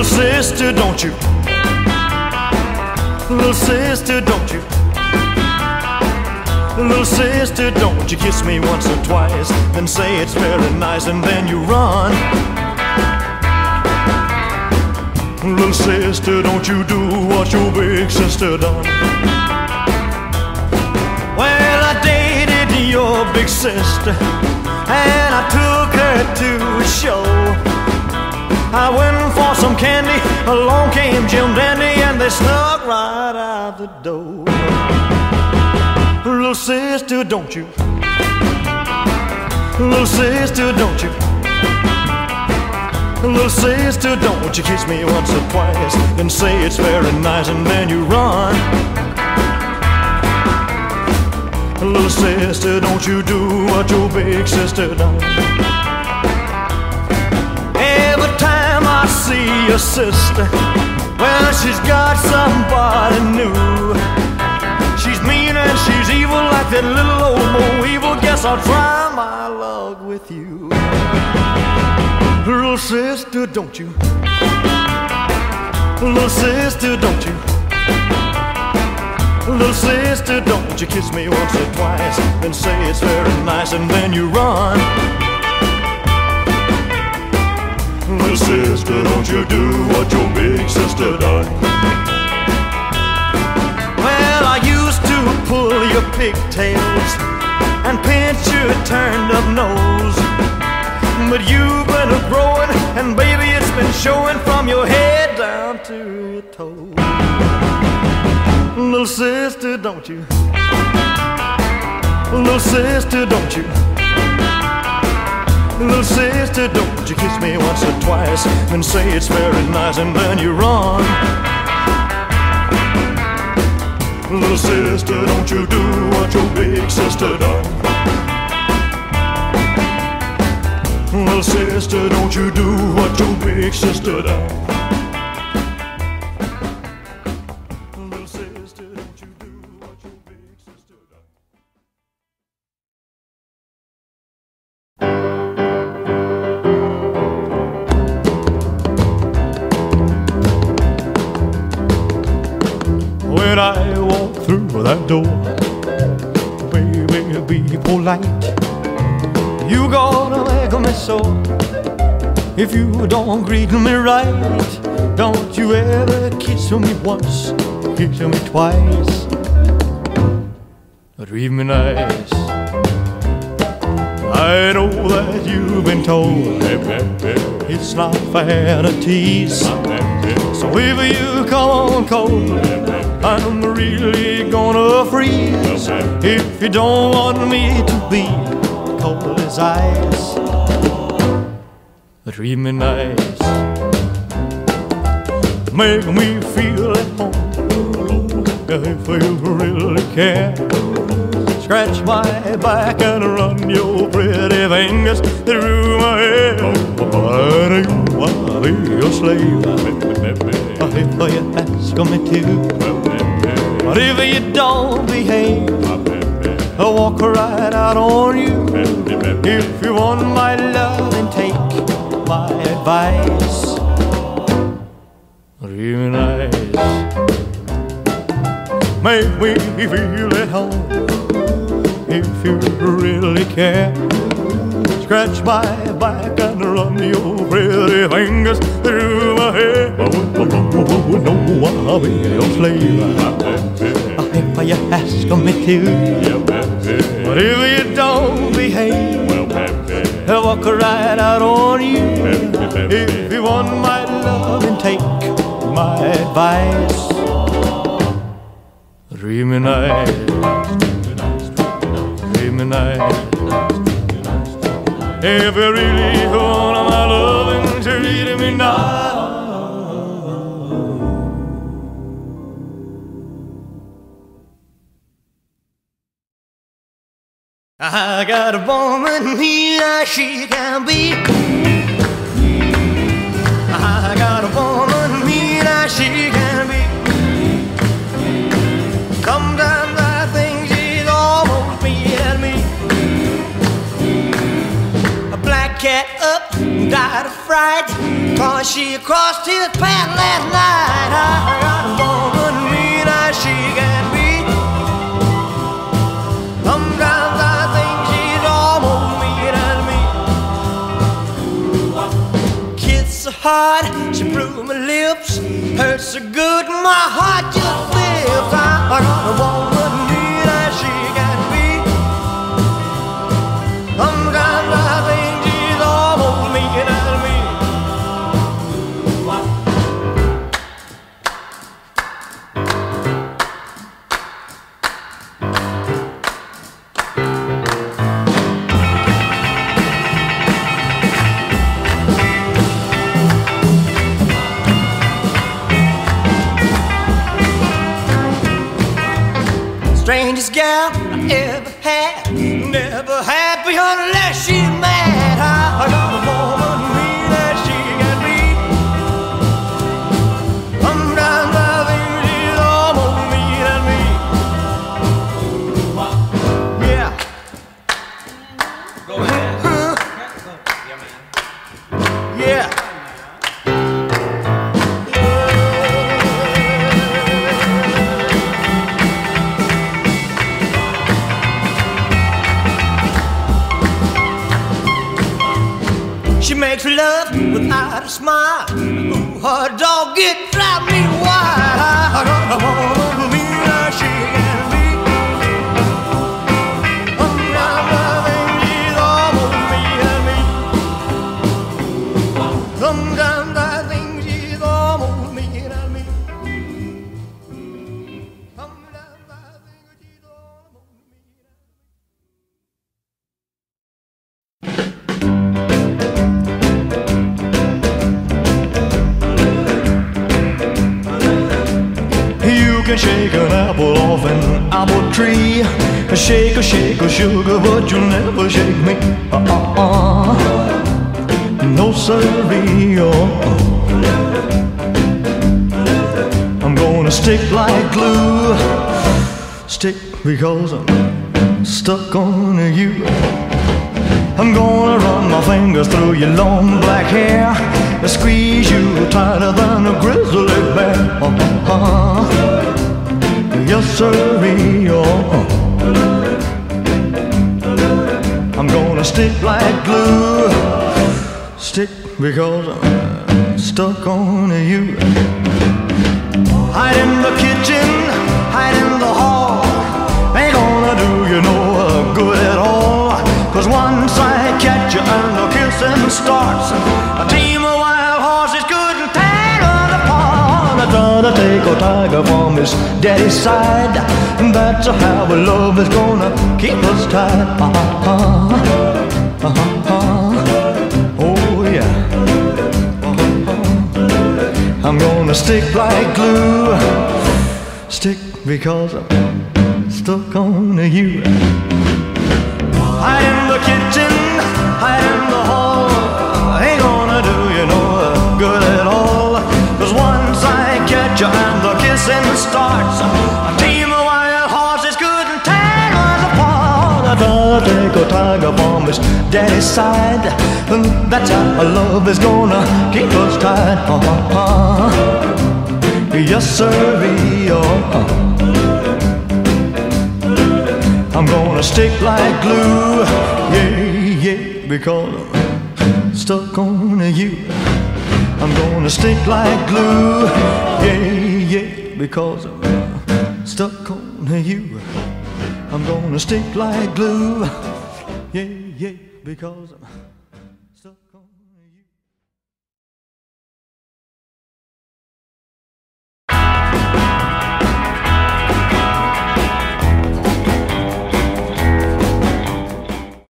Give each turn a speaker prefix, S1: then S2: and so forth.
S1: Little sister, don't you? Little sister, don't you? Little sister, don't you kiss me once or twice and say it's very nice and then you run. Little sister, don't you do what your big sister done. Well, I dated your big sister and I took her to a show. I went candy, along came Jim Dandy and they snuck right out the door. Little sister, don't you? Little sister, don't you? Little sister, don't you kiss me once or twice and say it's very nice and then you run. Little sister, don't you do what your big sister done. See your sister, well, she's got somebody new. She's mean and she's evil like that little old Mo Evil. Guess I'll try my luck with you. Little sister, don't you? Little sister, don't you? Little sister, don't you kiss me once or twice and say it's very nice and then you run. Little sister, don't you do what your big sister done. Well, I used to pull your pigtails and pinch your turned up nose. But you've been a growing, and baby, it's been showing from your head down to your toes. Little sister, don't you? Little sister, don't you? Little sister, don't you kiss me once or twice and say it's very nice and then you're run. Little sister, don't you do what your big sister done. Little sister, don't you do what your big sister done. When I walk through that door, baby, be polite. You gonna make me so if you don't greet me right. Don't you ever kiss me once, kiss me twice. Treat me nice. I know that you've been told it's not fair to tease. So if you come on cold, I'm really gonna freeze. If you don't want me to be cold as ice, treat me nice. Make me feel at home if you really care. Scratch my back and run your pretty fingers through my hair. But you your slave if you ask me to. But if you don't behave, I'll walk right out on you. If you want my love, then take my advice. Real nice. Make me feel at home if you really care. Scratch my back and run your pretty fingers through my hair. No, I'll be your slave if you ask me to. But if you don't behave, I'll walk right out on you. If you want my love, then take my advice. Treat me treat me nice. If you really want my love, then treat me nice. I got a woman here, she can be. Cat up, died of fright.
S2: Cause she crossed his path last night. I got a woman mean as she can be. Sometimes I think she's almost mean as me. Kiss her hard, she blew my lips. Hurts so good, my heart just flips. I, got a woman Strangest gal I ever had. Never happy unless she's mad. I, got a woman makes love without a smile. Ooh, her dog it drive me wild. She can be. Oh, Sometimes I think she's almost mean as me. Sometimes
S1: can shake an apple off an apple tree. Shake a shake a sugar, but you'll never shake me. Uh-uh-uh. No siree. I'm gonna stick like glue. Stick because I'm stuck on you. I'm gonna run my fingers through your long black hair. Squeeze you tighter than a grizzly bear. Uh-huh. Yes. Oh. I'm gonna stick like glue. Stick because I'm stuck on you. Hide in the kitchen, hide in the hall. Ain't gonna do you no good at all. Cause once I catch you and the kissing starts, a team of take a tiger from his daddy's side. And that's how our love is gonna keep us tied. Uh-huh. Uh-huh. Oh yeah. Uh-huh. I'm gonna stick like glue. Stick because I'm stuck on you. Hide in the kitchen, the kissing starts, a team of wild horses couldn't tear us apart. I gotta take a tiger from his daddy's side. And that's how love is gonna keep us tied. Uh-huh. Yes. Oh. I'm gonna stick like glue, yeah, yeah, because I'm stuck on you. I'm gonna stick like glue, yeah, because I'm stuck on you. I'm gonna stick like glue, yeah, yeah, because I'm